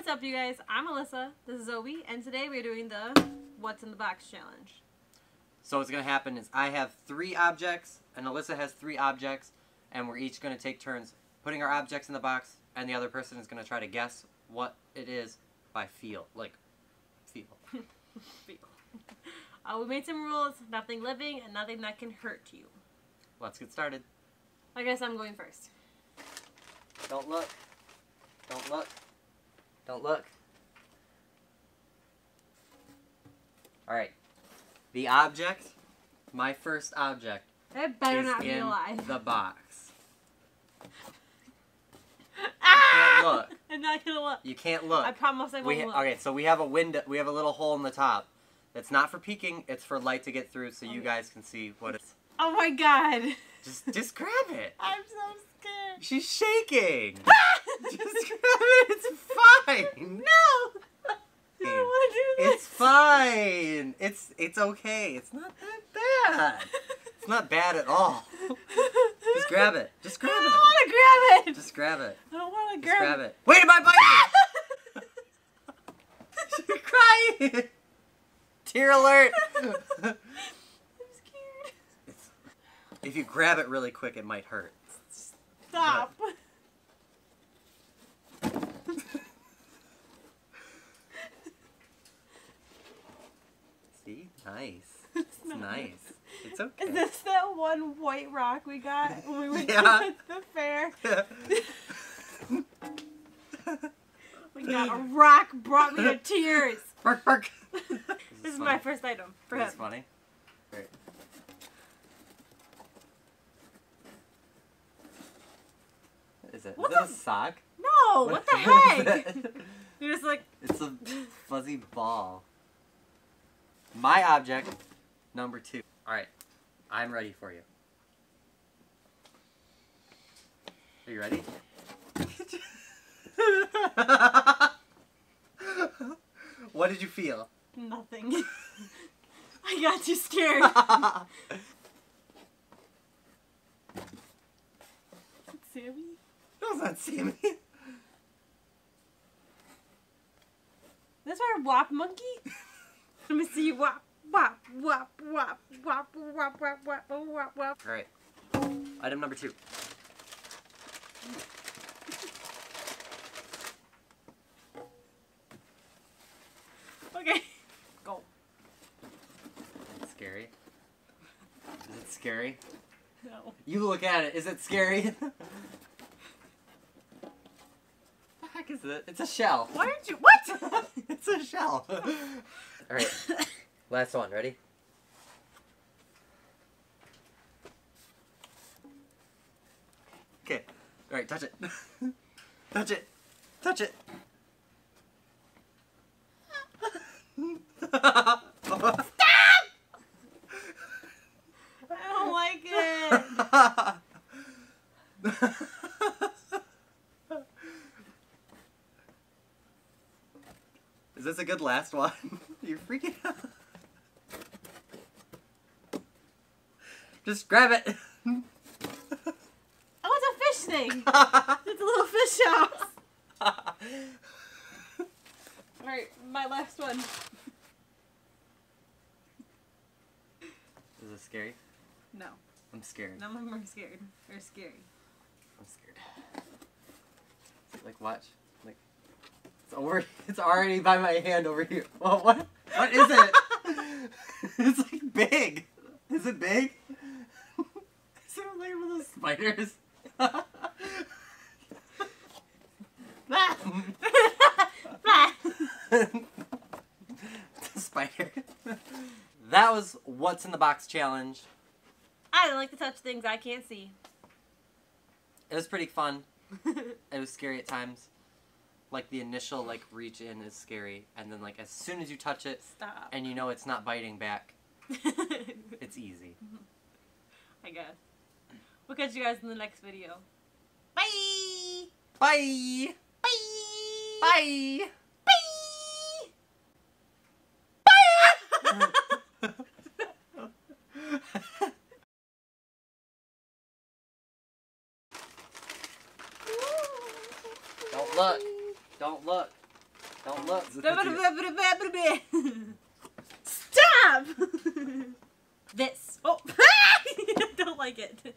what's up, you guys? I'm Alyssah. This is OB, and today we're doing the What's in the Box challenge. So what's gonna happen is I have three objects, and Alyssah has three objects, and we're each gonna take turns putting our objects in the box, and the other person is gonna try to guess what it is by feel, like feel. Uh, we made some rules: nothing living and nothing that can hurt you. Let's get started. I guess I'm going first. Don't look. Don't look. Don't look. All right. The object, my first object, It better is not be in alive. the box. ah! can't look. I'm not gonna look. You can't look. I promise I won't We look. okay, so we have a window. We have a little hole in the top. That's not for peeking. It's for light to get through, so you guys can see what it's. Oh my god. Just, just grab it. I'm so scared. She's shaking. just grab it. It's fine. No! I don't want to do this. It's fine. It's, it's okay. It's not that bad. It's not bad at all. Just grab it. Just grab I it. don't want to grab it. Just grab it. I don't want to grab, grab it. Wait, am I biting? You're crying. Tear alert. I'm scared. It's, if you grab it really quick, it might hurt. Stop. See? Nice. It's It's nice. It's okay. Is this that one white rock we got when we went Yeah. to the fair? We got a rock brought me to tears. bark, bark. This is my first item for This him. is funny. Great. What is it? What is it a sock? No, what, the heck? You're just like, It's a fuzzy ball. My object, number two. Alright, I'm ready for you. Are you ready? what did you feel? nothing. I got too scared. Sammy? That was not Sammy. That's our WAP monkey? Let me see. WAP, WAP, WAP, WAP, WAP, WAP, WAP, WAP, WAP, WAP. Alright. Item number two. Okay. Go. Scary? Is it scary? No. You look at it. Is it scary? the heck is it? It's a shell. Why aren't you? What? it's a shell. Alright. Last one. Ready? Okay. Alright, touch it. touch it. Touch it. I don't like it. Is this a good last one? You're freaking out. Just grab it. Oh, it's a fish thing. It's a little fish house. All right, my last one. Is this scary? No, I'm scared. none of them are scared. They're scary. I'm scared. Like watch. Over it's already by my hand over here. Well what what is it? it's like big. Is it big? Is it like one of those spiders? Spider. That was what's in the box challenge. I don't like to touch things I can't see. It was pretty fun. It was scary at times. Like the initial like reach in is scary, and then like as soon as you touch it Stop. and you know it's not biting back, it's easy. I guess. We'll catch you guys in the next video. Bye. Bye. Bye. Bye. Bye. Don't look. Don't look. Don't look. Stop! this. Oh, I don't like it.